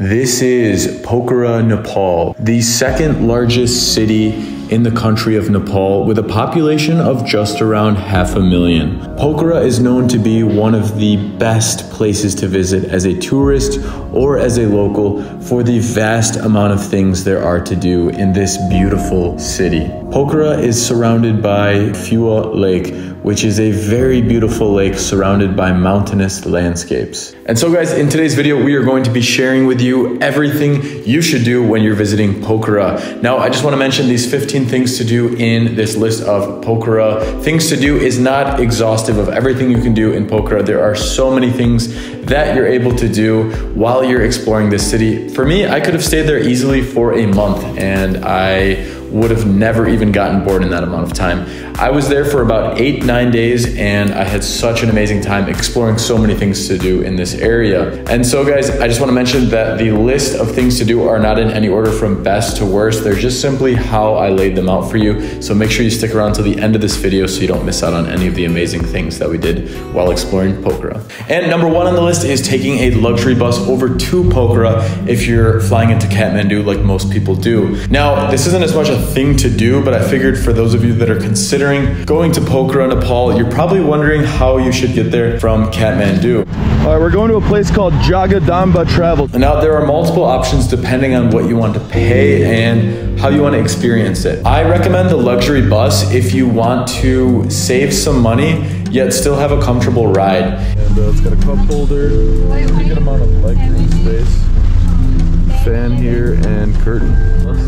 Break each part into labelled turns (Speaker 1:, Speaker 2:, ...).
Speaker 1: This is Pokhara, Nepal, the second largest city in the country of Nepal with a population of just around half a million. Pokhara is known to be one of the best places to visit as a tourist or as a local for the vast amount of things there are to do in this beautiful city. Pokhara is surrounded by Phewa Lake, which is a very beautiful lake surrounded by mountainous landscapes. And so guys, in today's video, we are going to be sharing with you everything you should do when you're visiting Pokhara. Now, I just wanna mention these 15 things to do in this list of Pokhara. Things to do is not exhaustive of everything you can do in Pokhara. There are so many things that you're able to do while you're exploring this city. For me, I could have stayed there easily for a month and I would have never even gotten bored in that amount of time. I was there for about eight, nine days, and I had such an amazing time exploring so many things to do in this area. And so, guys, I just want to mention that the list of things to do are not in any order from best to worst. They're just simply how I laid them out for you. So make sure you stick around to the end of this video so you don't miss out on any of the amazing things that we did while exploring Pokhara. And number one on the list is taking a luxury bus over to Pokhara if you're flying into Kathmandu like most people do. Now, this isn't as much a thing to do, but I figured for those of you that are considering going to Pokhara, Nepal, you're probably wondering how you should get there from Kathmandu.
Speaker 2: All right, we're going to a place called Jagadamba Travel.
Speaker 1: And now, there are multiple options depending on what you want to pay and how you want to experience it. I recommend the luxury bus if you want to save some money, yet still have a comfortable ride.
Speaker 2: And uh, it's got a cup holder, pretty good amount of legroom space fan here and curtain.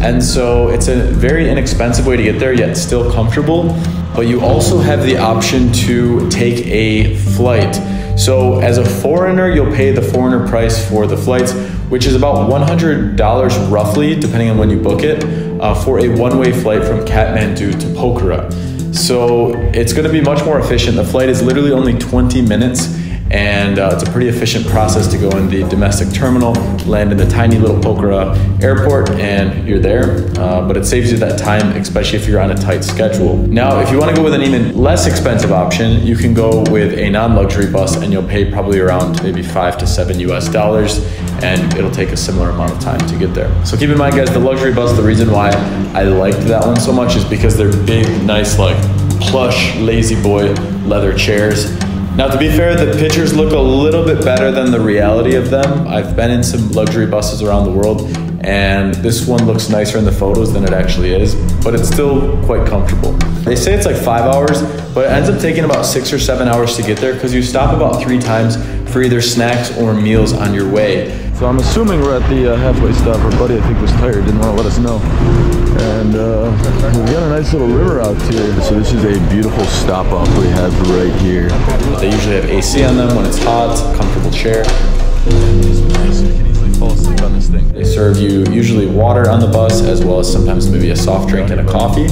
Speaker 1: And so it's a very inexpensive way to get there, yet still comfortable. But you also have the option to take a flight. So as a foreigner, you'll pay the foreigner price for the flights, which is about $100 roughly, depending on when you book it, uh, for a one-way flight from Kathmandu to Pokhara. So it's gonna be much more efficient. The flight is literally only 20 minutes and uh, it's a pretty efficient process to go in the domestic terminal, land in the tiny little Pokhara airport, and you're there. Uh, but it saves you that time, especially if you're on a tight schedule. Now, if you want to go with an even less expensive option, you can go with a non-luxury bus, and you'll pay probably around maybe five to seven US dollars, and it'll take a similar amount of time to get there. So keep in mind, guys, the luxury bus. The reason why I liked that one so much is because they're big, nice, like plush, lazy boy leather chairs now, to be fair, the pictures look a little bit better than the reality of them. I've been in some luxury buses around the world, and this one looks nicer in the photos than it actually is, but it's still quite comfortable. They say it's like five hours, but it ends up taking about six or seven hours to get there because you stop about three times for either snacks or meals on your way.
Speaker 2: So I'm assuming we're at the uh, halfway stop. Our buddy, I think, was tired, didn't want to let us know. And uh, we got a nice little river out here. So this is a beautiful stop off we have right here.
Speaker 1: They usually have AC on them when it's hot, comfortable chair. They serve you usually water on the bus as well as sometimes maybe a soft drink and a coffee.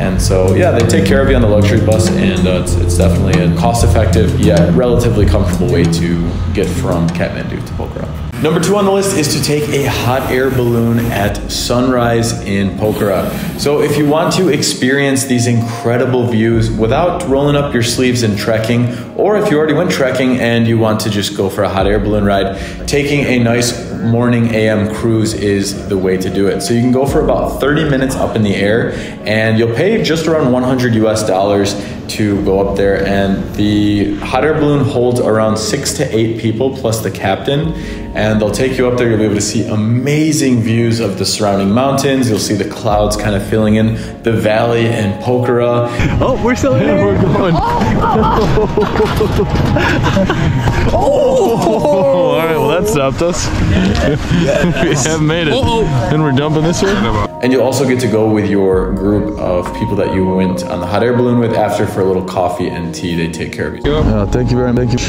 Speaker 1: And so, yeah, they take care of you on the luxury bus, and uh, it's, it's, definitely a cost effective yet relatively comfortable way to get from Kathmandu to Pokhara. Number two on the list is to take a hot air balloon at sunrise in Pokhara. So if you want to experience these incredible views without rolling up your sleeves and trekking, or if you already went trekking and you want to just go for a hot air balloon ride, taking a nice morning AM cruise is the way to do it. So you can go for about 30 minutes up in the air and you'll pay just around 100 US dollars to go up there. And the hot air balloon holds around six to eight people plus the captain and they'll take you up there. You'll be able to see amazing views of the surrounding mountains. You'll see the clouds kind of filling in the valley and Pokhara.
Speaker 2: Oh we're still here we're going. Oh, oh. all right well that stopped us we have made it uh -oh. and we're dumping this way
Speaker 1: and you'll also get to go with your group of people that you went on the hot air balloon with after for a little coffee and tea. They take care of you.
Speaker 2: Uh, thank you very much. Thank you.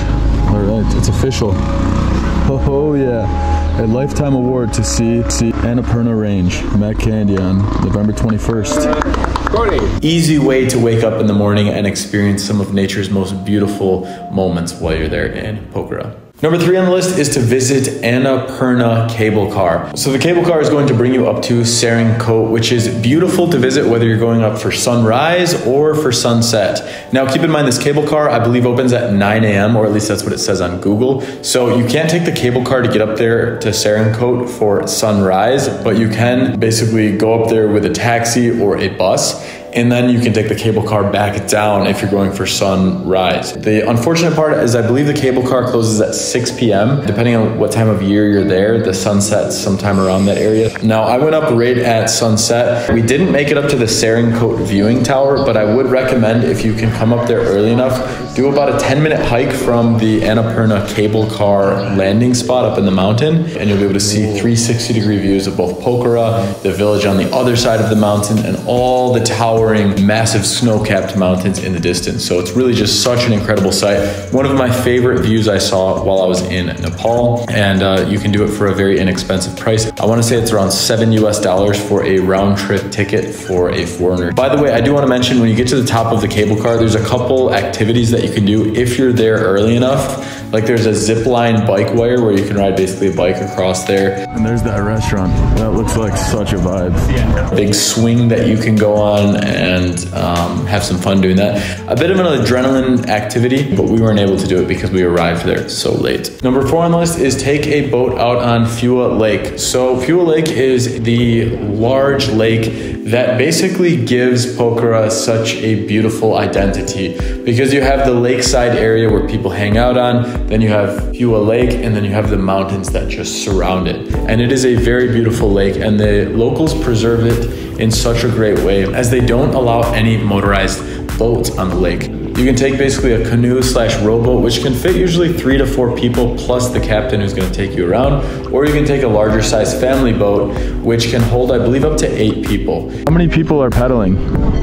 Speaker 2: All right, it's official. Oh, yeah. A lifetime award to see, see Annapurna Range, Matt Candy on November 21st.
Speaker 1: Easy way to wake up in the morning and experience some of nature's most beautiful moments while you're there in Pokhara. Number three on the list is to visit Annapurna Cable Car. So the cable car is going to bring you up to Sarangkot, which is beautiful to visit whether you're going up for sunrise or for sunset. Now keep in mind this cable car I believe opens at 9 a.m. or at least that's what it says on Google. So you can't take the cable car to get up there to Sarangkot for sunrise, but you can basically go up there with a taxi or a bus and then you can take the cable car back down if you're going for sunrise. The unfortunate part is I believe the cable car closes at 6 p.m. Depending on what time of year you're there, the sun sets sometime around that area. Now I went up right at sunset. We didn't make it up to the Sarangkot viewing tower, but I would recommend if you can come up there early enough, do about a 10 minute hike from the Annapurna cable car landing spot up in the mountain, and you'll be able to see 360 degree views of both Pokhara, the village on the other side of the mountain, and all the towering, massive snow-capped mountains in the distance. So it's really just such an incredible sight. One of my favorite views I saw while I was in Nepal, and uh, you can do it for a very inexpensive price. I want to say it's around seven US dollars for a round trip ticket for a foreigner. By the way, I do want to mention when you get to the top of the cable car, there's a couple activities that you can do if you're there early enough. Like there's a zip line bike wire where you can ride basically a bike across there.
Speaker 2: And there's that restaurant. That looks like such a vibe. Yeah.
Speaker 1: Big swing that you can go on and um, have some fun doing that. A bit of an adrenaline activity, but we weren't able to do it because we arrived there so late. Number four on the list is take a boat out on Phewa Lake. So Phewa Lake is the large lake that basically gives Pokhara such a beautiful identity because you have the lakeside area where people hang out on, then you have Phewa Lake, and then you have the mountains that just surround it. And it is a very beautiful lake, and the locals preserve it in such a great way as they don't allow any motorized boats on the lake. You can take basically a canoe slash rowboat, which can fit usually three to four people plus the captain who's going to take you around, or you can take a larger size family boat, which can hold, I believe, up to eight people.
Speaker 2: How many people are pedaling?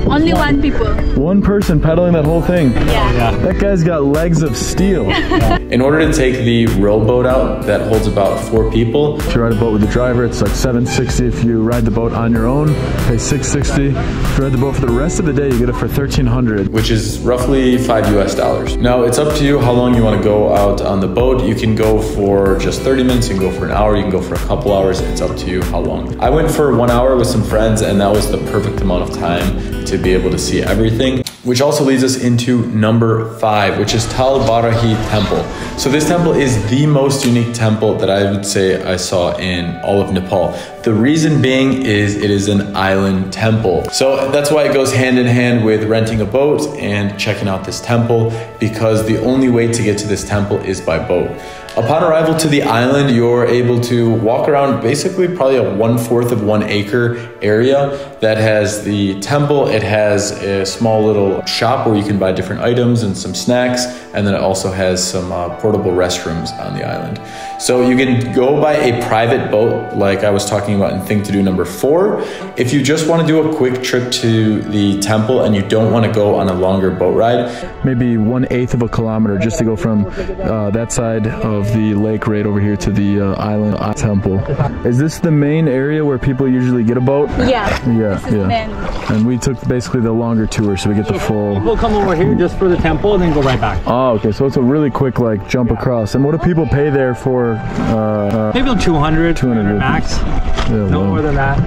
Speaker 3: Only one people.
Speaker 2: One person pedaling that whole thing.
Speaker 3: Yeah.
Speaker 2: Oh, that guy's got legs of steel.
Speaker 1: In order to take the rowboat out that holds about four people,
Speaker 2: If you ride a boat with the driver, it's like 760. If you ride the boat on your own, pay 660. If you ride the boat for the rest of the day, you get it for 1300.
Speaker 1: which is roughly five US dollars. Now it's up to you how long you want to go out on the boat. You can go for just 30 minutes, you can go for an hour, you can go for a couple hours. It's up to you how long. I went for one hour with some friends, and that was the perfect amount of time to be able to see everything. Which also leads us into number five, which is Tal Barahi Temple. So this temple is the most unique temple that I would say I saw in all of Nepal. The reason being is it is an island temple. So that's why it goes hand in hand with renting a boat and checking out this temple because the only way to get to this temple is by boat. Upon arrival to the island, you're able to walk around basically probably a one fourth of one acre area that has the temple. It has a small little shop where you can buy different items and some snacks, and then it also has some uh, portable restrooms on the island. So you can go by a private boat, like I was talking about in Thing to Do number four. If you just want to do a quick trip to the temple and you don't want to go on a longer boat ride,
Speaker 2: Maybe one eighth of a kilometer just to go from uh, that side of the lake right over here to the uh, island uh, temple. Is this the main area where people usually get a boat?
Speaker 3: Yeah.
Speaker 2: Yeah, yeah. And we took basically the longer tour, so we get the full.
Speaker 4: We'll come over here just for the temple and then go right back.
Speaker 2: Oh, okay. So it's a really quick like jump across. And what do people pay there for? Uh, uh,
Speaker 4: Maybe 200,
Speaker 2: 200
Speaker 4: max.
Speaker 2: yeah,
Speaker 4: No
Speaker 2: wow.
Speaker 4: more than that.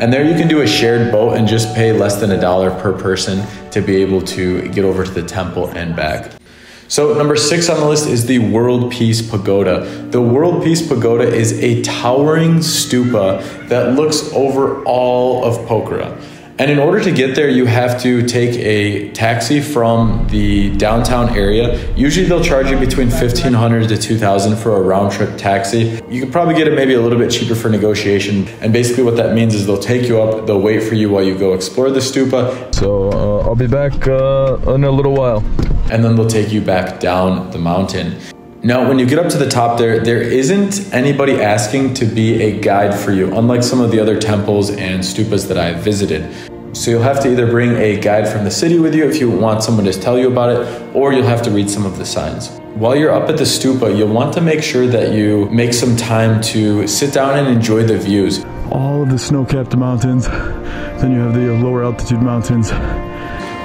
Speaker 1: And there you can do a shared boat and just pay less than a dollar per person to be able to get over to the temple and back. So, number six on the list is the World Peace Pagoda. The World Peace Pagoda is a towering stupa that looks over all of Pokhara. And in order to get there, you have to take a taxi from the downtown area. Usually they'll charge you between 1500 to 2000 for a round trip taxi. You could probably get it maybe a little bit cheaper for negotiation. And basically what that means is they'll take you up, they'll wait for you while you go explore the stupa,
Speaker 2: So uh, I'll be back uh, in a little while.
Speaker 1: And then they'll take you back down the mountain. Now, when you get up to the top there, there isn't anybody asking to be a guide for you, unlike some of the other temples and stupas that I've visited. So you'll have to either bring a guide from the city with you if you want someone to tell you about it, or you'll have to read some of the signs. While you're up at the stupa, you'll want to make sure that you make some time to sit down and enjoy the views.
Speaker 2: All of the snow-capped mountains. Then you have the lower altitude mountains.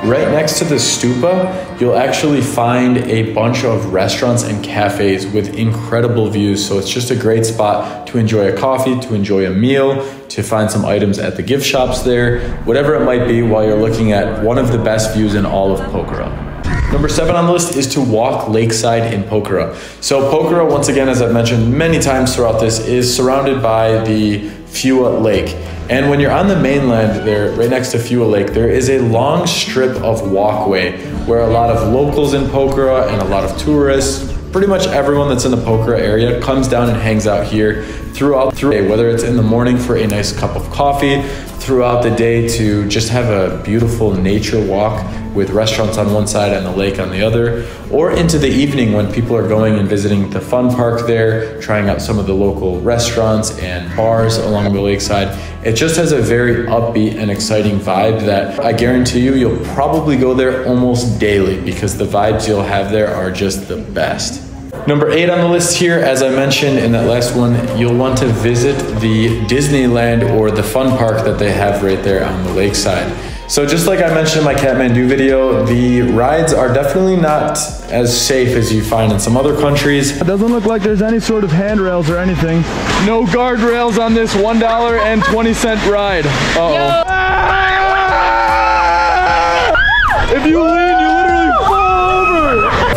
Speaker 1: Right next to the stupa, you'll actually find a bunch of restaurants and cafes with incredible views. So it's just a great spot to enjoy a coffee, to enjoy a meal, to find some items at the gift shops there, whatever it might be while you're looking at one of the best views in all of Pokhara. Number seven on the list is to walk lakeside in Pokhara. So Pokhara, once again, as I've mentioned many times throughout this, is surrounded by the Fewa Lake. And when you're on the mainland there, right next to Fewa Lake, there is a long strip of walkway where a lot of locals in Pokhara and a lot of tourists, pretty much everyone that's in the Pokhara area comes down and hangs out here throughout the day, whether it's in the morning for a nice cup of coffee, throughout the day to just have a beautiful nature walk with restaurants on one side and the lake on the other, or into the evening when people are going and visiting the fun park there, trying out some of the local restaurants and bars along the lakeside. It just has a very upbeat and exciting vibe that I guarantee you, you'll probably go there almost daily because the vibes you'll have there are just the best. Number eight on the list here, as I mentioned in that last one, you'll want to visit the Disneyland or the fun park that they have right there on the lakeside. So just like I mentioned in my Kathmandu video, the rides are definitely not as safe as you find in some other countries.
Speaker 2: It doesn't look like there's any sort of handrails or anything. No guardrails on this $1 and 20 cent ride. Uh oh If you lean, you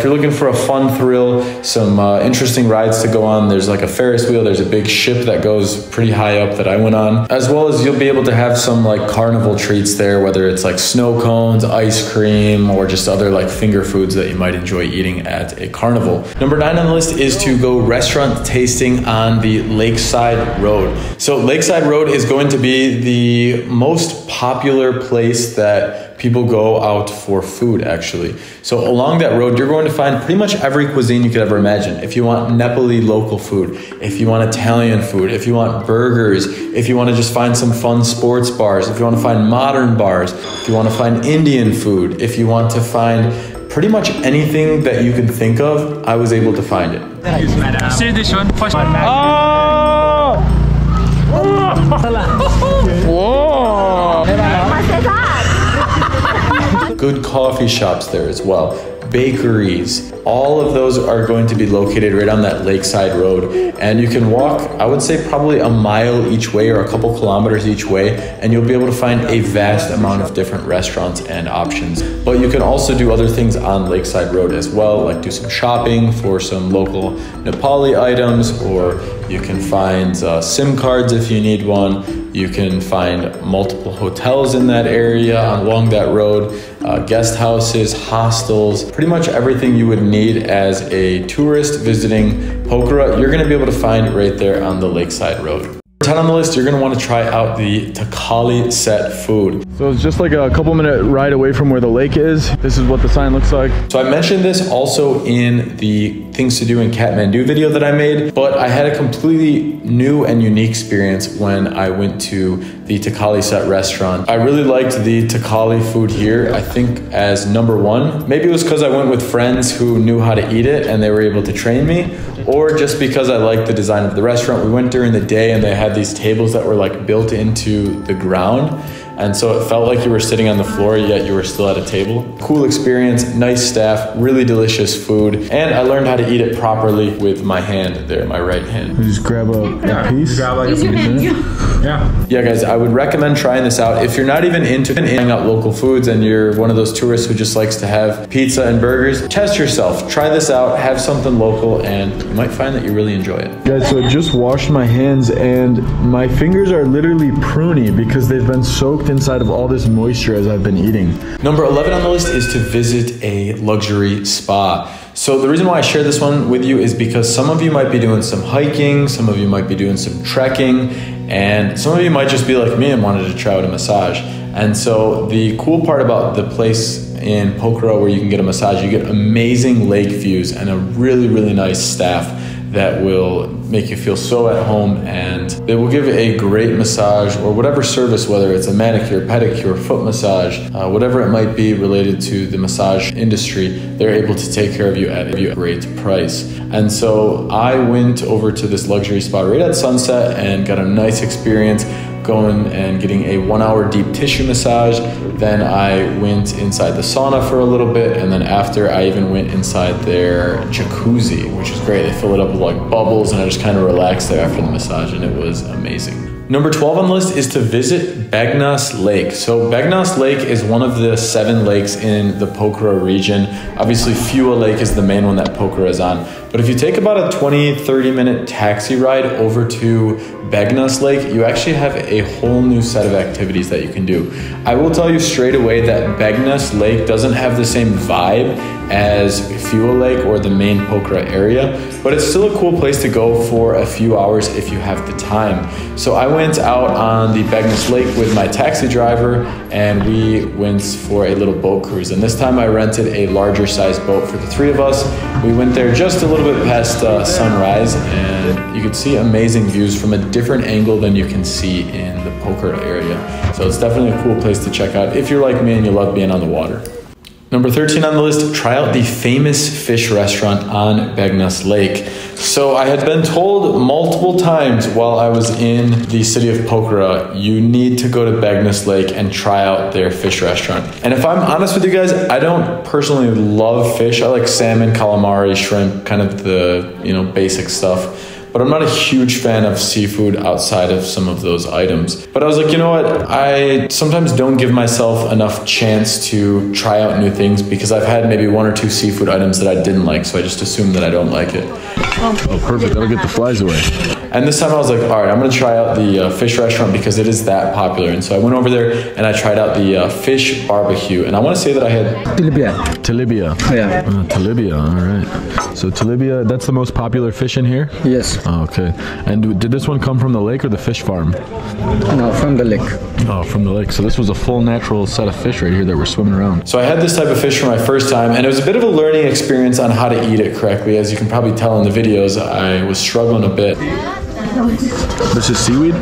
Speaker 1: if you're looking for a fun thrill, some uh, interesting rides to go on, there's like a Ferris wheel, there's a big ship that goes pretty high up that I went on, as well as you'll be able to have some like carnival treats there, whether it's like snow cones, ice cream, or just other like finger foods that you might enjoy eating at a carnival. Number nine on the list is to go restaurant tasting on the Lakeside Road. So Lakeside Road is going to be the most popular place that people go out for food actually. So along that road, you're going to find pretty much every cuisine you could ever imagine. If you want Nepali local food, if you want Italian food, if you want burgers, if you want to just find some fun sports bars, if you want to find modern bars, if you want to find Indian food, if you want to find pretty much anything that you can think of, I was able to find it.
Speaker 4: See this one? First.
Speaker 2: Oh!
Speaker 1: oh! Good coffee shops there as well, bakeries. All of those are going to be located right on that lakeside road. And you can walk, I would say, probably a mile each way or a couple kilometers each way, and you'll be able to find a vast amount of different restaurants and options. But you can also do other things on Lakeside Road as well, like do some shopping for some local Nepali items, or you can find uh, SIM cards if you need one. You can find multiple hotels in that area along that road, uh, guest houses, hostels, pretty much everything you would need as a tourist visiting Pokhara, you're gonna be able to find right there on the Lakeside Road. 10 on the list, you're gonna wanna try out the Thakali set food.
Speaker 2: So it's just like a couple minute ride away from where the lake is. This is what the sign looks like.
Speaker 1: So I mentioned this also in the things to do in Kathmandu video that I made, but I had a completely new and unique experience when I went to the Thakali set restaurant. I really liked the Thakali food here, I think as number one. Maybe it was because I went with friends who knew how to eat it and they were able to train me, or just because I liked the design of the restaurant. We went during the day and they had these tables that were like built into the ground. And so it felt like you were sitting on the floor, yet you were still at a table. Cool experience, nice staff, really delicious food. And I learned how to eat it properly with my hand there, my right hand.
Speaker 2: You just grab a,
Speaker 4: yeah,
Speaker 2: a piece.
Speaker 4: Grab like Use a
Speaker 3: your hand.
Speaker 4: Yeah.
Speaker 1: Yeah, guys, I would recommend trying this out. If you're not even into eating out local foods and you're one of those tourists who just likes to have pizza and burgers, test yourself. Try this out, have something local, and you might find that you really enjoy it.
Speaker 2: Guys, so I just washed my hands and my fingers are literally pruny because they've been soaked inside of all this moisture as I've been eating.
Speaker 1: Number 11 on the list is to visit a luxury spa. So the reason why I share this one with you is because some of you might be doing some hiking, some of you might be doing some trekking, and some of you might just be like me and wanted to try out a massage. And so the cool part about the place in Pokhara where you can get a massage, you get amazing lake views and a really, really nice staff that will make you feel so at home and they will give a great massage or whatever service, whether it's a manicure, pedicure, foot massage, uh, whatever it might be related to the massage industry, they're able to take care of you at a great price. And so I went over to this luxury spa right at sunset and got a nice experience going and getting a one hour deep tissue massage. Then I went inside the sauna for a little bit, and then after I even went inside their jacuzzi, which is great. They fill it up with like bubbles, and I just kind of relaxed there after the massage, and it was amazing. Number 12 on the list is to visit Begnas Lake. So, Begnas Lake is one of the seven lakes in the Pokhara region. Obviously, Fewa Lake is the main one that Pokhara is on. But if you take about a 20, 30 minute taxi ride over to Begnas Lake, you actually have a whole new set of activities that you can do. I will tell you straight away that Begnas Lake doesn't have the same vibe as Fewa Lake or the main Pokhara area, but it's still a cool place to go for a few hours if you have the time. So I went out on the Begnas Lake with my taxi driver and we went for a little boat cruise. And this time I rented a larger size boat for the three of us. We went there just a little bit past uh, sunrise and you can see amazing views from a different angle than you can see in the Pokhara area. So it's definitely a cool place to check out if you're like me and you love being on the water. Number 13 on the list, try out the famous fish restaurant on Begnas Lake. So I had been told multiple times while I was in the city of Pokhara, you need to go to Begnas Lake and try out their fish restaurant. And if I'm honest with you guys, I don't personally love fish. I like salmon, calamari, shrimp, kind of the, you know, basic stuff but I'm not a huge fan of seafood outside of some of those items. But I was like, you know what? I sometimes don't give myself enough chance to try out new things because I've had maybe one or two seafood items that I didn't like, so I just assume that I don't like it.
Speaker 2: Oh, perfect. That'll get the flies away.
Speaker 1: And this time I was like, all right, I'm gonna try out the uh, fish restaurant because it is that popular. And so I went over there and I tried out the uh, fish barbecue. And I wanna say that I had.
Speaker 3: Tilibia.
Speaker 2: Tilibia.
Speaker 3: Yeah.
Speaker 2: Uh, Tilibia, all right. So Tilibia, that's the most popular fish in here?
Speaker 3: Yes.
Speaker 2: Oh, okay. And did this one come from the lake or the fish farm?
Speaker 3: No, from the lake.
Speaker 2: Oh, from the lake. So this was a full natural set of fish right here that were swimming around.
Speaker 1: So I had this type of fish for my first time, and it was a bit of a learning experience on how to eat it correctly. As you can probably tell in the videos, I was struggling a bit.
Speaker 2: This is seaweed?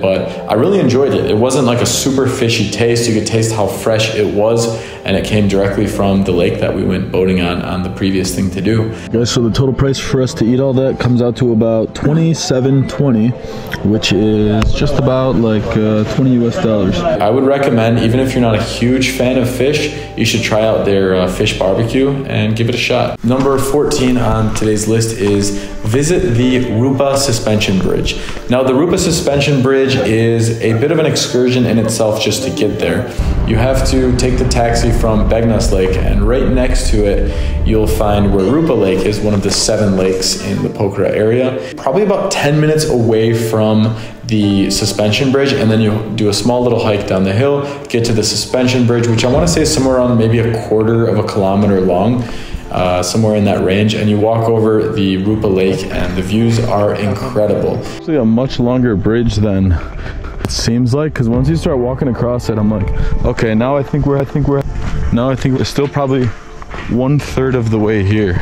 Speaker 1: But I really enjoyed it. It wasn't like a super fishy taste. You could taste how fresh it was, and it came directly from the lake that we went boating on on the previous thing to do.
Speaker 2: Guys, so the total price for us to eat all that comes out to about 27.20, which is just about like uh, 20 US dollars.
Speaker 1: I would recommend, even if you're not a huge fan of fish, you should try out their uh, fish barbecue and give it a shot. Number 14 on today's list is visit the Rupa Suspension Bridge. Now, the Rupa Suspension Bridge is a bit of an excursion in itself just to get there. You have to take the taxi from Begnas Lake, and right next to it, you'll find where Rupa Lake is, one of the seven lakes in the Pokhara area. Probably about 10 minutes away from the suspension bridge, and then you do a small little hike down the hill, get to the suspension bridge, which I want to say is somewhere around maybe a quarter of a kilometer long. Uh, somewhere in that range, and you walk over the Rupa Lake, and the views are incredible.
Speaker 2: Actually, a much longer bridge than it seems like, because once you start walking across it, I'm like, okay, now I think we're, I think we're, now I think we're still probably one third of the way here,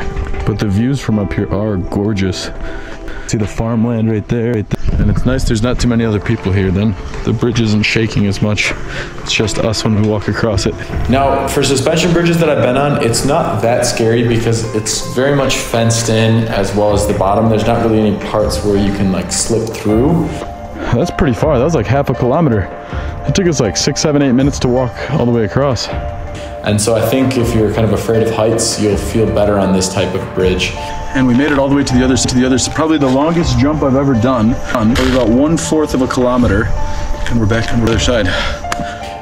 Speaker 2: but the views from up here are gorgeous. See the farmland right there, right there. and it's nice. There's not too many other people here. Then the bridge isn't shaking as much. It's just us when we walk across it.
Speaker 1: Now, for suspension bridges that I've been on, it's not that scary because it's very much fenced in as well as the bottom. There's not really any parts where you can like slip through.
Speaker 2: That's pretty far. That was like half a kilometer. It took us like six, seven, eight minutes to walk all the way across.
Speaker 1: And so I think if you're kind of afraid of heights, you'll feel better on this type of bridge.
Speaker 2: And we made it all the way to the other to the other. Probably the longest jump I've ever done. Probably about one fourth of a kilometer, and we're back on the other side.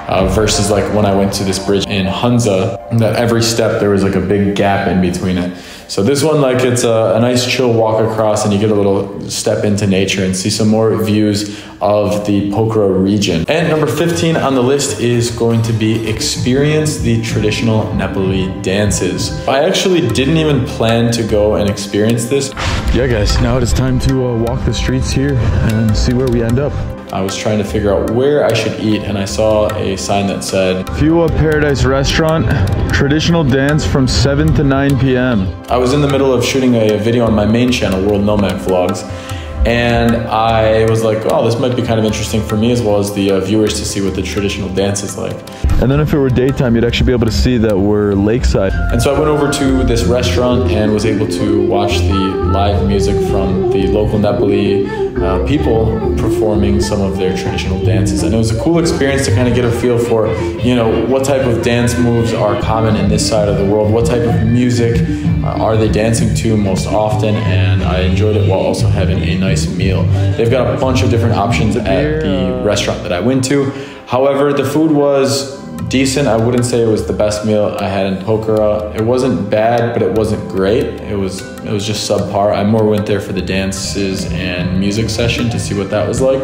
Speaker 1: Uh, versus like when I went to this bridge in Hunza, that every step there was like a big gap in between it. So this one, like it's a, a, nice chill walk across, and you get a little step into nature and see some more views of the Pokhara region. And number 15 on the list is going to be experience the traditional Nepali dances. I actually didn't even plan to go and experience this.
Speaker 2: Yeah, guys, now it is time to uh, walk the streets here and see where we end up.
Speaker 1: I was trying to figure out where I should eat, and I saw a sign that said
Speaker 2: Fewa Paradise Restaurant, traditional dance from 7 to 9 p.m.
Speaker 1: I was in the middle of shooting a video on my main channel, World Nomac Vlogs, And I was like, oh, this might be kind of interesting for me as well as the uh, viewers to see what the traditional dance is like.
Speaker 2: And then if it were daytime, you'd actually be able to see that we're lakeside.
Speaker 1: And so I went over to this restaurant and was able to watch the live music from the local Nepali uh, people performing some of their traditional dances. And it was a cool experience to kind of get a feel for, you know, what type of dance moves are common in this side of the world, what type of music uh, are they dancing to most often, and I enjoyed it while also having a nice meal. They've got a bunch of different options at the restaurant that I went to. However, the food was decent. I wouldn't say it was the best meal I had in Pokhara. It wasn't bad, but it wasn't great. It was it was just subpar. I more went there for the dances and music session to see what that was like.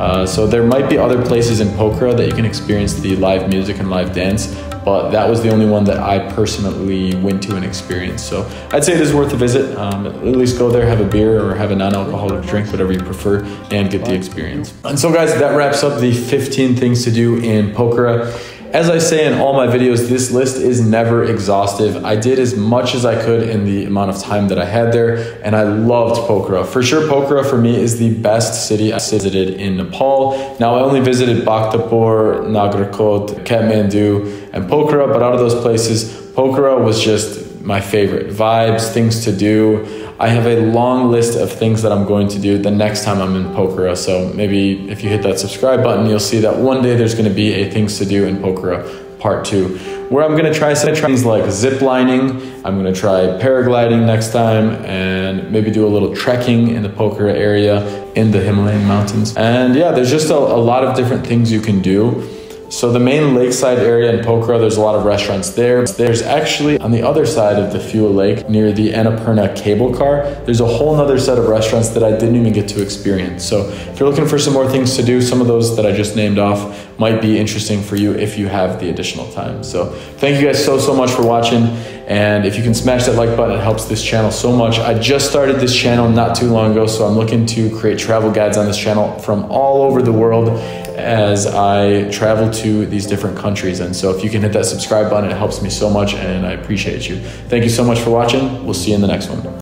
Speaker 1: Uh, so there might be other places in Pokhara that you can experience the live music and live dance, but that was the only one that I personally went to and experienced. So I'd say it is worth a visit. Um, at least go there, have a beer or have a non-alcoholic drink, whatever you prefer, and get the experience. And so guys, that wraps up the 15 things to do in Pokhara. As I say in all my videos, this list is never exhaustive. I did as much as I could in the amount of time that I had there, and I loved Pokhara. For sure, Pokhara for me is the best city I visited in Nepal. Now, I only visited Bhaktapur, Nagarkot, Kathmandu, and Pokhara, but out of those places, Pokhara was just my favorite. Vibes, things to do. I have a long list of things that I'm going to do the next time I'm in Pokhara. So maybe if you hit that subscribe button, you'll see that one day there's going to be a things to do in Pokhara part two, where I'm going to try some things like zip lining. I'm going to try paragliding next time and maybe do a little trekking in the Pokhara area in the Himalayan mountains. And yeah, there's just a, a lot of different things you can do. So the main lakeside area in Pokhara, there's a lot of restaurants there. There's actually on the other side of the Fewa Lake near the Annapurna cable car, there's a whole nother set of restaurants that I didn't even get to experience. So if you're looking for some more things to do, some of those that I just named off might be interesting for you if you have the additional time. So thank you guys so, so much for watching. And if you can smash that like button, it helps this channel so much. I just started this channel not too long ago, so I'm looking to create travel guides on this channel from all over the world as I travel to these different countries. And so if you can hit that subscribe button, it helps me so much and I appreciate you. Thank you so much for watching. We'll see you in the next one.